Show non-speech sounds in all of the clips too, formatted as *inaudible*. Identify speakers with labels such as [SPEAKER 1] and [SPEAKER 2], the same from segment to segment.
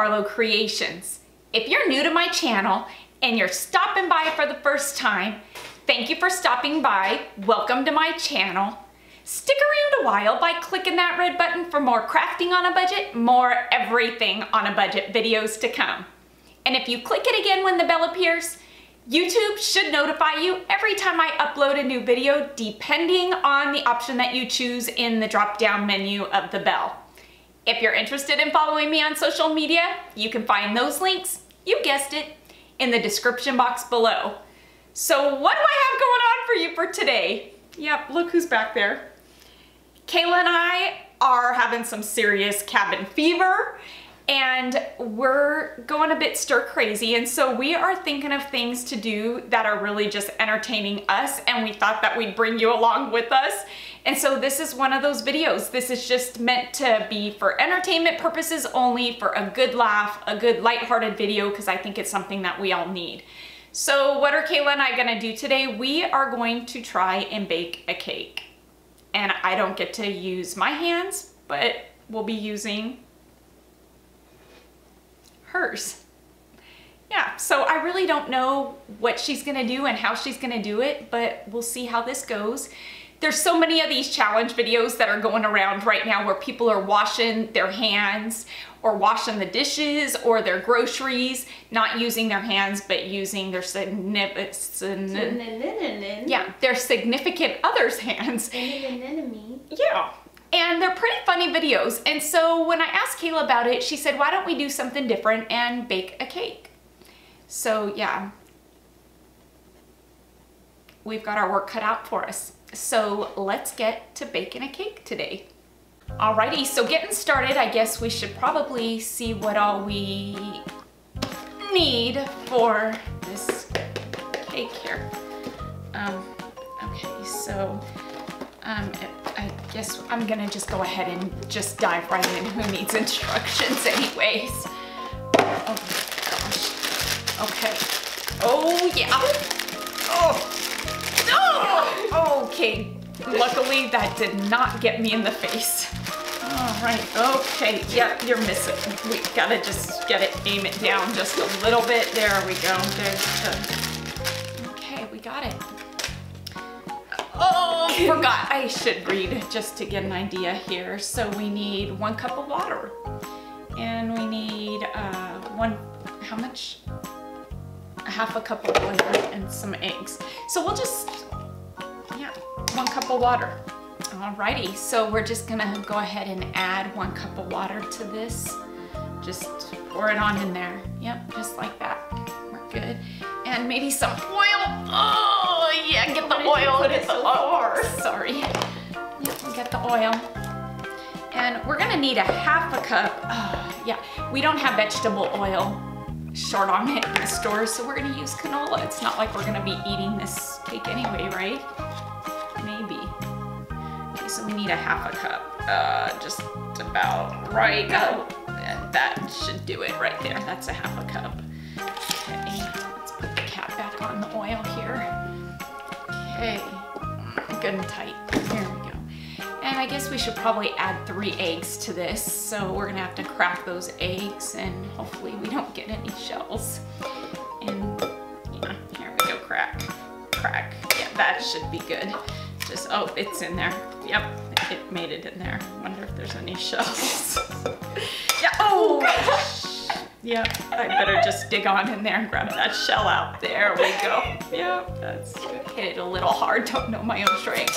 [SPEAKER 1] Creations. If you're new to my channel and you're stopping by for the first time, thank you for stopping by. Welcome to my channel. Stick around a while by clicking that red button for more crafting on a budget, more everything on a budget videos to come. And if you click it again when the bell appears, YouTube should notify you every time I upload a new video depending on the option that you choose in the drop down menu of the bell. If you're interested in following me on social media, you can find those links, you guessed it, in the description box below. So what do I have going on for you for today? Yep, look who's back there. Kayla and I are having some serious cabin fever and we're going a bit stir crazy and so we are thinking of things to do that are really just entertaining us and we thought that we'd bring you along with us and so this is one of those videos this is just meant to be for entertainment purposes only for a good laugh a good light-hearted video because I think it's something that we all need so what are Kayla and I gonna do today we are going to try and bake a cake and I don't get to use my hands but we'll be using hers. Yeah, so I really don't know what she's gonna do and how she's gonna do it, but we'll see how this goes. There's so many of these challenge videos that are going around right now where people are washing their hands or washing the dishes or their groceries, not using their hands, but using their significant, yeah, their significant other's hands. Yeah, and they're pretty funny videos. And so when I asked Kayla about it, she said, why don't we do something different and bake a cake? So yeah, we've got our work cut out for us. So let's get to baking a cake today. Alrighty, so getting started, I guess we should probably see what all we need for this cake here. Um, okay, so um, I guess I'm gonna just go ahead and just dive right in. Who needs instructions anyways? Oh gosh. Okay. Oh yeah. Oh. Okay. Luckily that did not get me in the face. All right. Okay. Yeah, you're missing. We gotta just get it, aim it down just a little bit. There we go. There's the. Okay, we got it. Oh, forgot. I should read just to get an idea here. So we need one cup of water. And we need uh, one, how much? A half a cup of oil and some eggs. So we'll just, one cup of water. Alrighty, so we're just gonna go ahead and add one cup of water to this. Just pour it on in there. Yep, just like that. We're good. And maybe some oil. Oh! yeah, get the oil. Put it so far. *laughs* Sorry. Yep, get the oil. And we're gonna need a half a cup. Oh, yeah, we don't have vegetable oil short on it in the store, so we're gonna use canola. It's not like we're gonna be eating this cake anyway, right? So we need a half a cup. Uh, just about right. Oh, that should do it right there. That's a half a cup. Okay, let's put the cap back on the oil here. Okay, good and tight. There we go. And I guess we should probably add three eggs to this. So we're gonna have to crack those eggs and hopefully we don't get any shells. And yeah, here we go, crack, crack. Yeah, that should be good. Just, oh, it's in there. Yep, it made it in there. Wonder if there's any shells. *laughs* yeah, oh! oh yep, I better just dig on in there and grab that shell out. There we go. Yep, that's hit it a little hard. Don't know my own strength.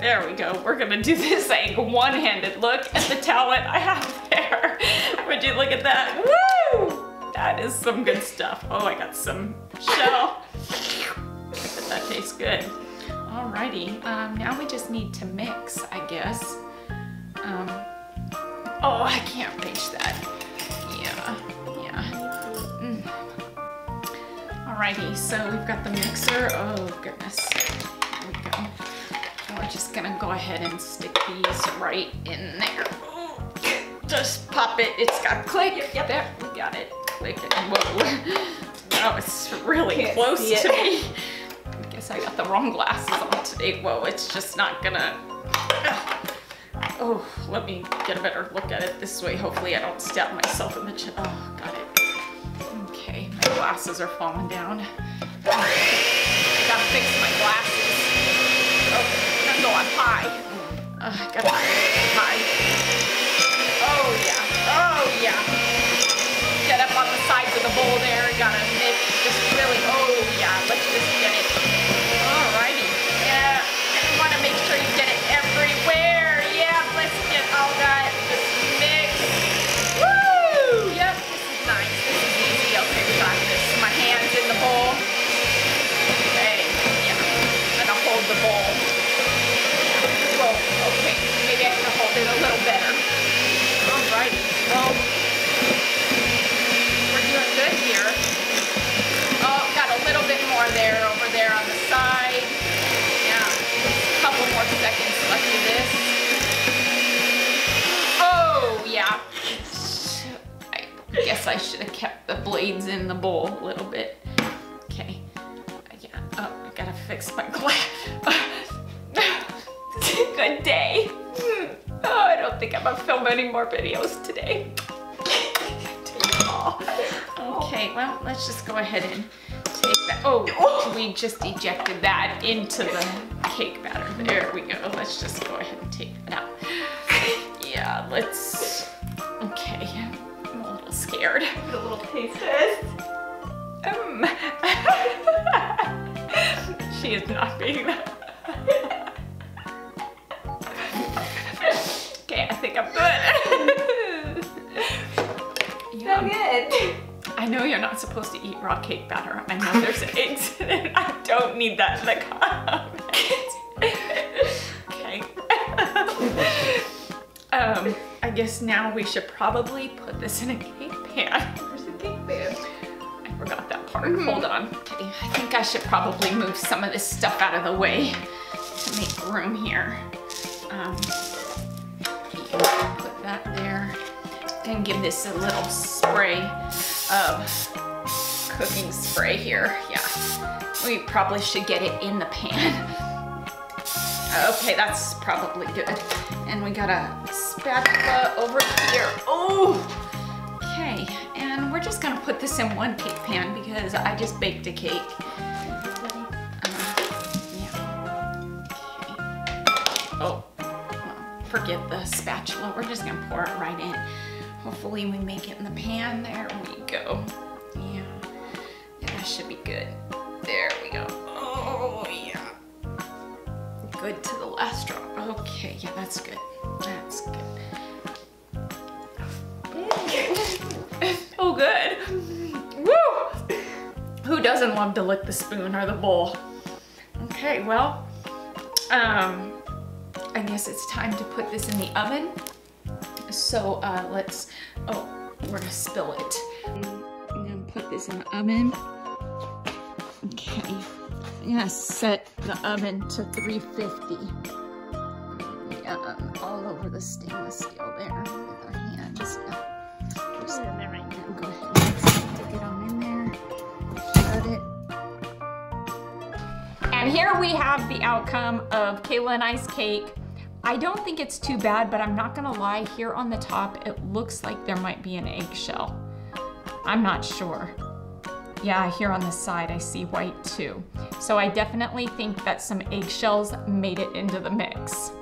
[SPEAKER 1] There we go. We're gonna do this egg one-handed. Look at the talent I have there. Would you look at that? Woo! That is some good stuff. Oh, I got some shell. that tastes good. Alrighty, um, now we just need to mix, I guess. Um, oh, I can't reach that. Yeah, yeah. Mm. Alrighty, so we've got the mixer. Oh goodness, there we go. we're just gonna go ahead and stick these right in there. Just pop it, it's got click. Yep, yep. There, we got it. Click it, whoa. *laughs* Oh, it's really Can't close to me. I guess I got the wrong glasses today. Whoa, it's just not gonna, Oh, let me get a better look at it this way. Hopefully I don't stab myself in the chin. Oh, got it. Okay, my glasses are falling down. I Gotta fix my glasses. Oh, I'm high. I gotta high. Oh yeah, oh yeah. I should have kept the blades in the bowl a little bit. Okay. Yeah. Oh, I gotta fix my glass. *laughs* Good day. Hmm. Oh, I don't think I'm gonna film any more videos today. Okay, well, let's just go ahead and take that. Oh, we just ejected that into the cake batter. There we go. Let's just go ahead and take that out. Yeah, let's. Scared.
[SPEAKER 2] A little taste test.
[SPEAKER 1] Um. *laughs* she is not being Okay, I think I'm good. *laughs*
[SPEAKER 2] So
[SPEAKER 1] Yum.
[SPEAKER 2] good.
[SPEAKER 1] I know you're not supposed to eat raw cake batter. I know there's eggs in *laughs* it. I don't need that in the comments. okay. um, I guess now we should probably put this in a cake *laughs*
[SPEAKER 2] Where's the?
[SPEAKER 1] I forgot that part. Hold on. Okay, I think I should probably move some of this stuff out of the way to make room here. Um, put that there and give this a little spray of cooking spray here. Yeah, we probably should get it in the pan. Okay, that's probably good. And we got a spatula over here. Oh, okay. And we're just gonna put this in one cake pan because I just baked a cake. Uh, yeah. Okay. Oh, well, forget the spatula. We're just gonna pour it right in. Hopefully we make it in the pan. There we go. Yeah, yeah that should be good. There we go. Oh, yeah. Good to the last drop. Okay, yeah, that's good. *laughs* oh, good. Woo! Who doesn't love to lick the spoon or the bowl? Okay, well, um, I guess it's time to put this in the oven. So uh, let's, oh, we're gonna spill it. I'm gonna put this in the oven. Okay, I'm gonna set the oven to 350. Yeah, all over the stainless steel there with our hands. Yeah. Go ahead and stick it on in there. Shut it. And here we have the outcome of Kayla and I's cake. I don't think it's too bad, but I'm not gonna lie, here on the top, it looks like there might be an eggshell. I'm not sure. Yeah, here on the side, I see white too. So I definitely think that some eggshells made it into the mix.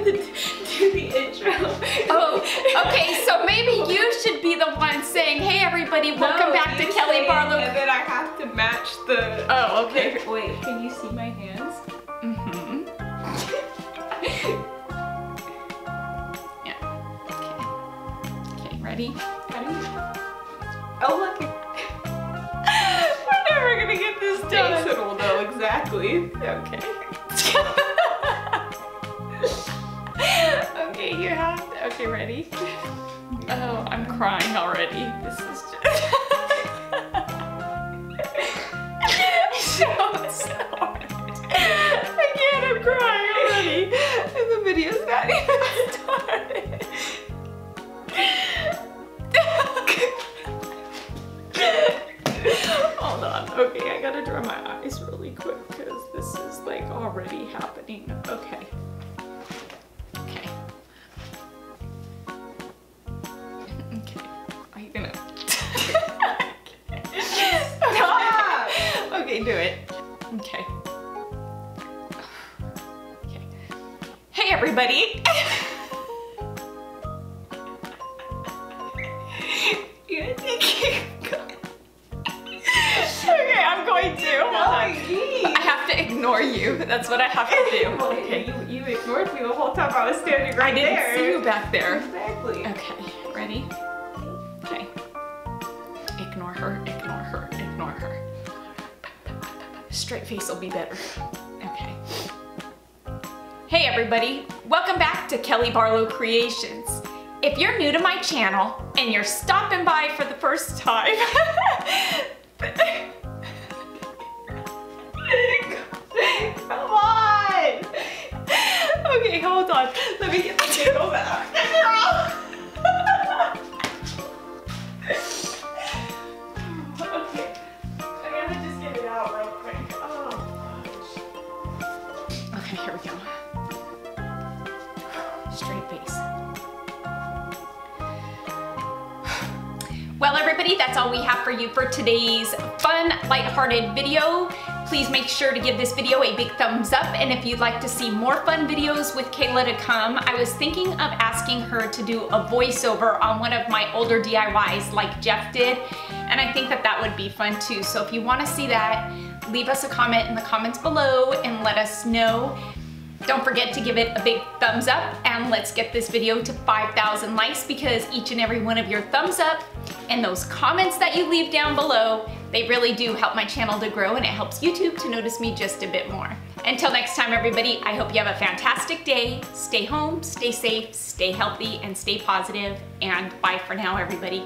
[SPEAKER 2] We to do the intro.
[SPEAKER 1] Oh, okay, so maybe you should be the one saying, hey everybody, welcome
[SPEAKER 2] No,
[SPEAKER 1] back to Kelly
[SPEAKER 2] say it,
[SPEAKER 1] Barlow.
[SPEAKER 2] And then I have to match the.
[SPEAKER 1] Oh, okay. *laughs*
[SPEAKER 2] Wait, can you see my hands?
[SPEAKER 1] Mm-hmm. *laughs* yeah. Okay. Okay, ready?
[SPEAKER 2] How do you? Oh look. *laughs* We're never gonna get this done. Jason will know exactly.
[SPEAKER 1] Okay. okay, okay, ready? *laughs* Oh, I'm crying already. This is just *laughs* so sorry. I can't, I'm crying already. And the video's not even started. *laughs* Hold on. Okay, I gotta dry my eyes really quick. doing. Okay. Okay. Everybody! you gonna take. *laughs* Okay, I'm going to. Hold on. I have to ignore you. That's what I have to do. *laughs*
[SPEAKER 2] Okay, you, you ignored me the whole time I was standing right there.
[SPEAKER 1] I didn't
[SPEAKER 2] there.
[SPEAKER 1] see you back there.
[SPEAKER 2] Exactly.
[SPEAKER 1] Okay, ready? Okay. Ignore her, ignore her, ignore her. Straight face will be better. Hey everybody, welcome back to Kelly Barlow Creations. If you're new to my channel and you're stopping by for the first time, *laughs*
[SPEAKER 2] Come on!
[SPEAKER 1] okay, hold on. Let me get the table back. *laughs* that's all we have for you for today's fun, lighthearted video. Please make sure to give this video a big thumbs up, and if you'd like to see more fun videos with Kayla to come, I was thinking of asking her to do a voiceover on one of my older DIYs like Jeff did, and I think that that would be fun too. So if you wanna see that, leave us a comment in the comments below and let us know. Don't forget to give it a big thumbs up and let's get this video to 5,000 likes because each and every one of your thumbs up and those comments that you leave down below, they really do help my channel to grow and it helps YouTube to notice me just a bit more. Until next time, everybody, I hope you have a fantastic day. Stay home, stay safe, stay healthy, and stay positive. And bye for now, everybody.